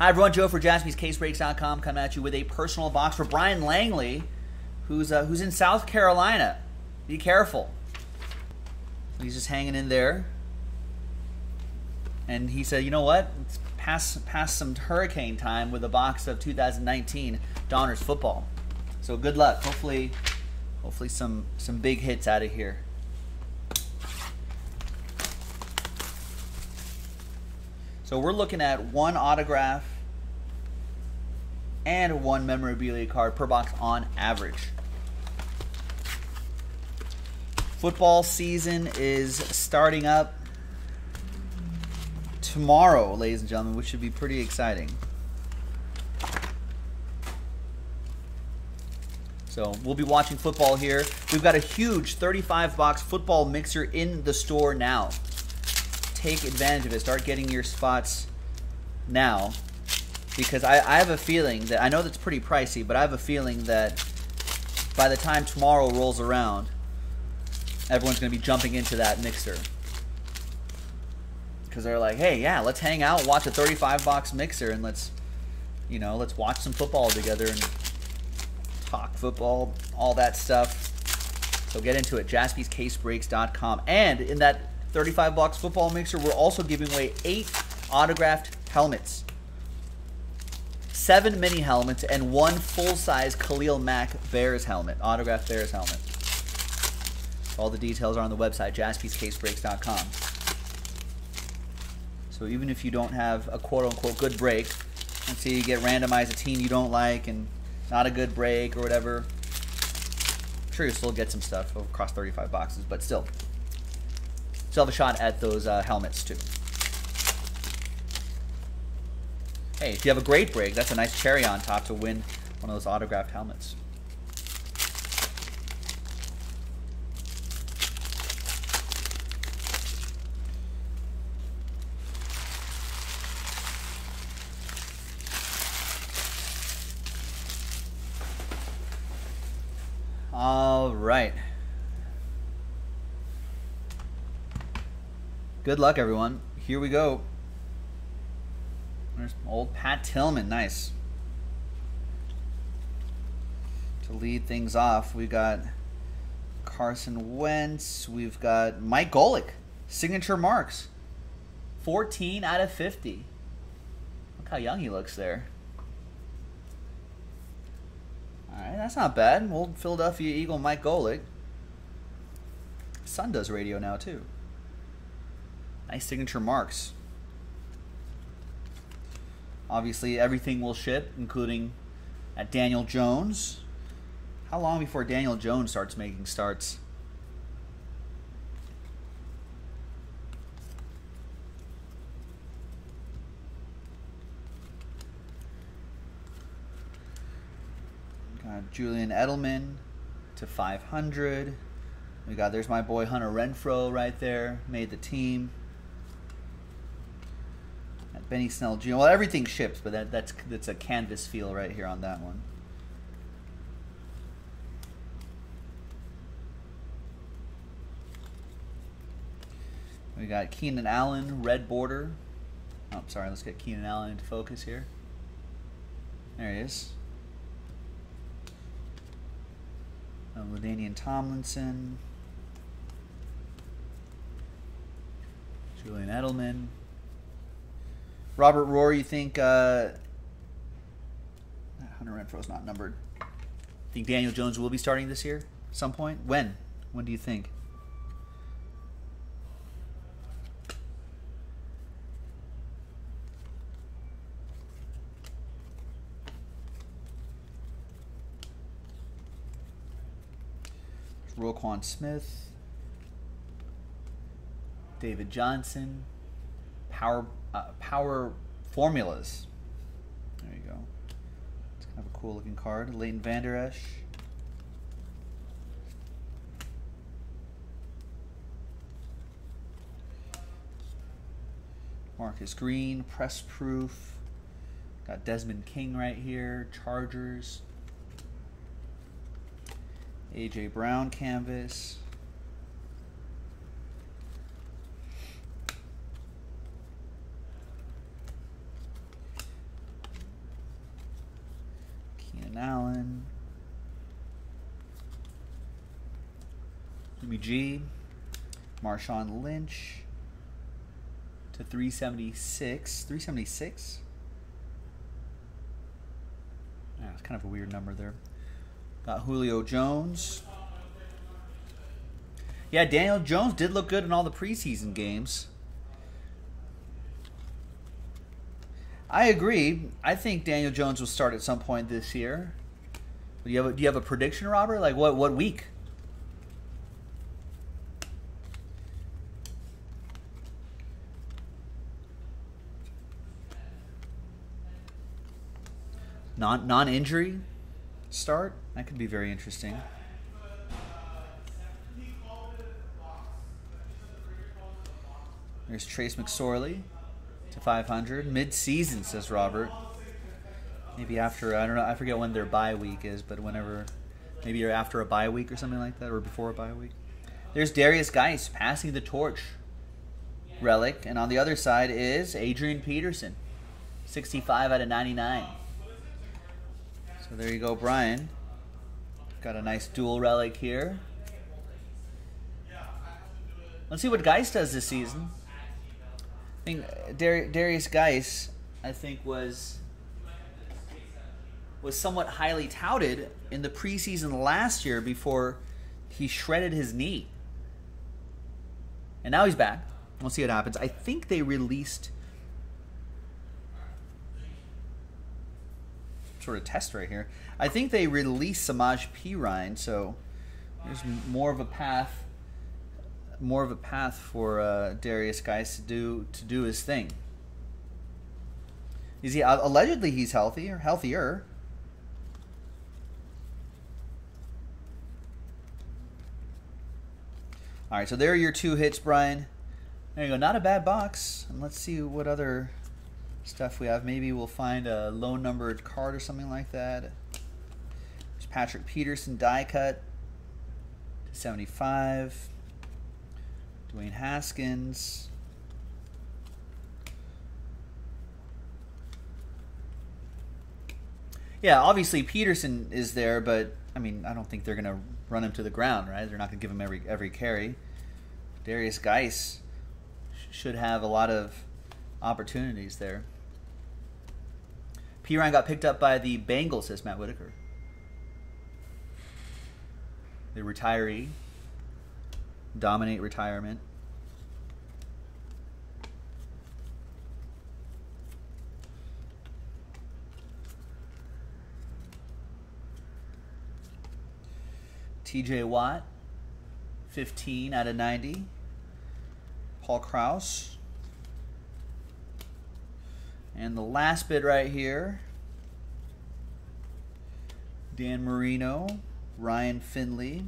Hi, everyone. Joe for JaspysCaseBreaks.com coming at you with a personal box for Brian Langley, who's uh, who's in South Carolina. Be careful. He's just hanging in there. And he said, you know what? Let's pass, pass some hurricane time with a box of 2019 Donruss football. So good luck. Hopefully, hopefully some, some big hits out of here. So we're looking at one autograph and one memorabilia card per box on average. Football season is starting up tomorrow, ladies and gentlemen, which should be pretty exciting. So we'll be watching football here. We've got a huge 35 box football mixer in the store now take advantage of it. Start getting your spots now. Because I, I have a feeling that, I know that's pretty pricey, but I have a feeling that by the time tomorrow rolls around, everyone's going to be jumping into that mixer. Because they're like, hey, yeah, let's hang out, watch a 35 box mixer, and let's, you know, let's watch some football together and talk football, all that stuff. So get into it, jaspyscasebreaks.com. And in that 35 bucks football mixer, we're also giving away eight autographed helmets, seven mini helmets, and one full-size Khalil Mack Bears helmet, autographed Bears helmet. All the details are on the website, jaspyscasebreaks.com. So even if you don't have a quote-unquote good break, let's say you get randomized a team you don't like and not a good break or whatever, I'm sure you'll still get some stuff across 35 boxes, but still, Still have a shot at those uh, helmets too. Hey, if you have a great break, that's a nice cherry on top to win one of those autographed helmets. All right. Good luck, everyone. Here we go. There's old Pat Tillman. Nice. To lead things off, we got Carson Wentz. We've got Mike Golic. Signature marks. 14 out of 50. Look how young he looks there. All right, that's not bad. Old Philadelphia Eagle Mike Golic. Son does radio now, too. Nice signature marks. Obviously, everything will ship, including at Daniel Jones. How long before Daniel Jones starts making starts? Got Julian Edelman to 500. We got there's my boy Hunter Renfrow right there, made the team. Benny Snell Jr. Well, everything ships, but that, that's that's a canvas feel right here on that one. We got Keenan Allen, red border. Oh, sorry, let's get Keenan Allen into focus here. There he is. Uh, LaDainian Tomlinson. Julian Edelman. Robert Rohr, you think uh, Hunter Renfrow's not numbered? Think Daniel Jones will be starting this year? at Some point? When? When do you think? Roquan Smith, David Johnson, Power uh, power formulas. There you go. It's kind of a cool looking card. Leighton Vander Esch. Marcus Green, press proof. Got Desmond King right here, Chargers. AJ Brown canvas. Allen. Jimmy G. Marshawn Lynch to 376. 376? Yeah, it's kind of a weird number there. Got Julio Jones. Yeah, Daniel Jones did look good in all the preseason games. I agree. I think Daniel Jones will start at some point this year. Do you have a, do you have a prediction, Robert? Like what what week? Non non injury start that could be very interesting. There's Trace McSorley to 500. Mid-season, says Robert. Maybe after, I don't know, I forget when their bye week is, but whenever, maybe you're after a bye week or something like that, or before a bye week. There's Derrius Guice passing the torch relic. And on the other side is Adrian Peterson, 65 out of 99. So there you go, Brian. Got a nice dual relic here. Let's see what Guice does this season. I think uh, Dar- Derrius Guice, I think was was somewhat highly touted in the preseason last year before he shredded his knee, and now he's back. We'll see what happens. I think they released sort of test right here. I think they released Samaje Perine, so there's more of a path more of a path for uh, Derrius Guice to do to do his thing. Is he uh, allegedly he's healthy or healthier? All right, so there are your two hits, Brian. There you go. Not a bad box. And let's see what other stuff we have. Maybe we'll find a low numbered card or something like that. There's Patrick Peterson die cut. 75. Dwayne Haskins. Yeah, obviously Peterson is there, but I mean, I don't think they're going to run him to the ground, right? They're not going to give him every every carry. Derrius Guice should have a lot of opportunities there. Perine got picked up by the Bengals, says Matt Whitaker. The retiree dominate retirement. TJ Watt, 15 out of 90. Paul Krause. And the last bid right here Dan Marino, Ryan Finley,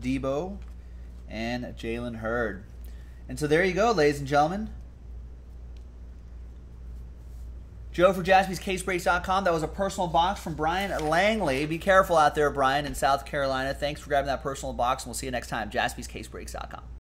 Deebo, and Jalen Hurd. And so there you go, ladies and gentlemen. Joe for jaspyscasebreaks.com. That was a personal box from Brian Langley. Be careful out there, Brian, in South Carolina. Thanks for grabbing that personal box, and we'll see you next time. jaspyscasebreaks.com.